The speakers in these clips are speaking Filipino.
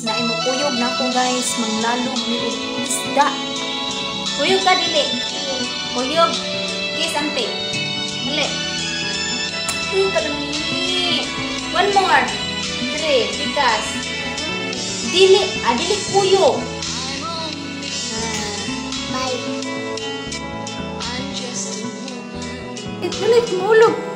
na imo kuyog na ko guys. Mangnalog ni isda. Kuyog ka dili. Kuyog. Kiss ante dili kuyog ka dili one more. Three bigas. Dili. Ah dili kuyog. Bye. Itulit mulog. Guys,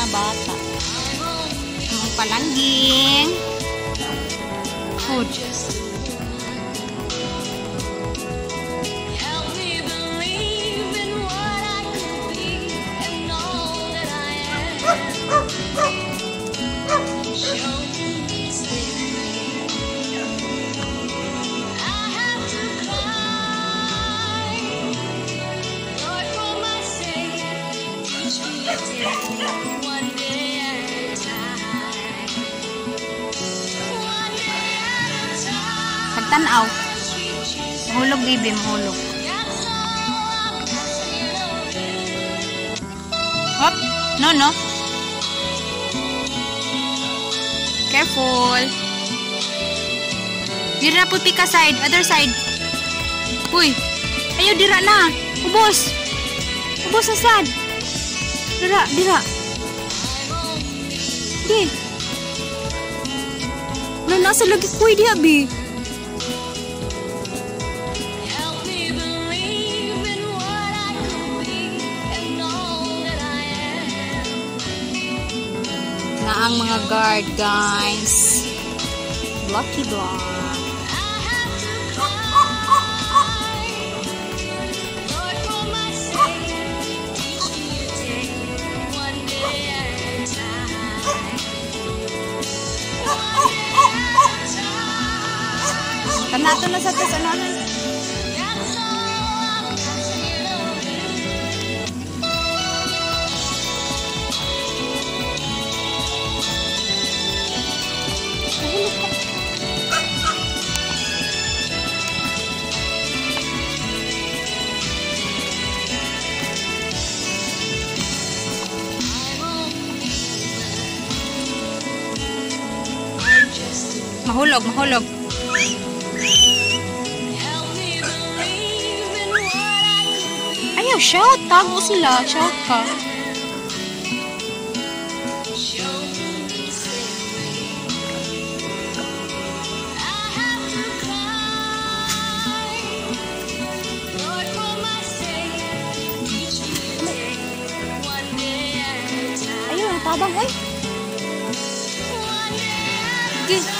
na bata. Ang palangging. Food. Pagtanaw. Mahulog, baby. Mahulog. Hop. No, no. Careful. Dira po pika side. Other side. Uy. Ayaw, dira na. Ubos. Ubos na sad. Dira, dira. Di. Na nasa lagi kuy di abi. Na ang mga guard, guys. Lucky block. Kanato na sa tos ano Mahulog, mahulog. Ayaw, shout. Tago sila. Shout ka. Ang tabang. Uy. Give.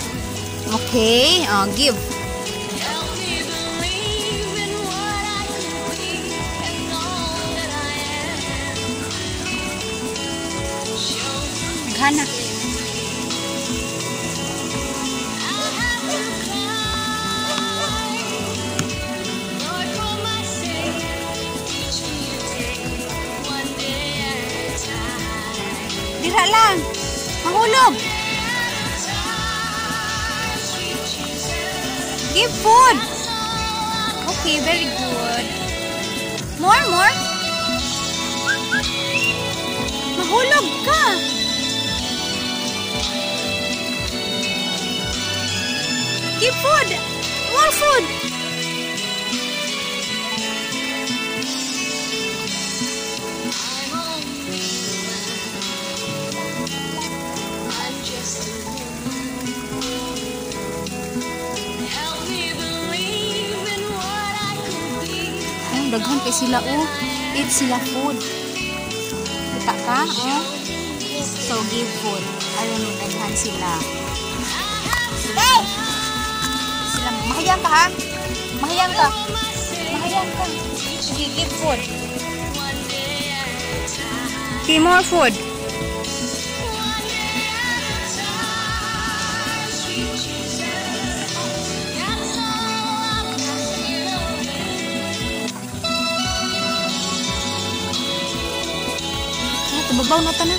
Okay. Uh, give. Gana. Dira lang. Mahulog. Give food. Okay, very good. More, more. Mahulog ka. Keep food. More food. Daghan kay sila oh. Eat sila food. Kita ka, oh. So, give food. Ayun, daghan sila. Hey! Sila, mahayang ka ha? Mahayang ka. Mahayang ka. Sige, give food. Okay, more food. Tubabaw na ta na.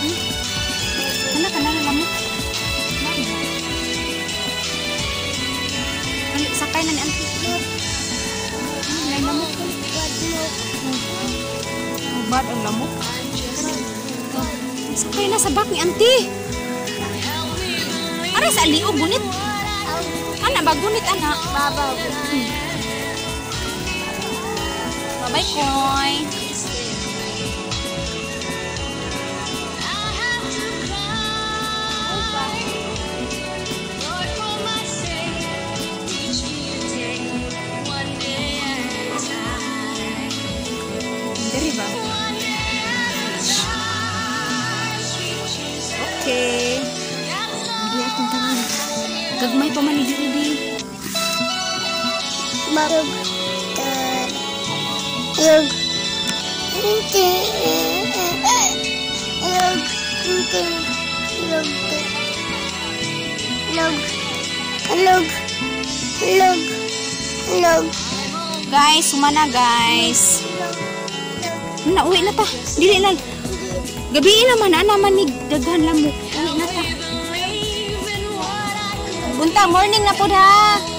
Hmm? Ano ka na nalamot? Ano, sakay na ni Auntie. Ano, lamok bad ang lamok. Sakay na sa bak ni Auntie. Ara sa liog, gunit. Ana ba, gunit, anak? Babaw. Bye-bye, Dari ba? Okay. Hindi atong tangan. Gagmay pa man ni diri di. Babaw. Yug. Yug. Yug. Log. Log. Log. Log. Guys, sumana guys. Na uwi na ta. Dili na. Gabi naman ana man ni daghan lang mo. Na ta. Bunta morning na po ha.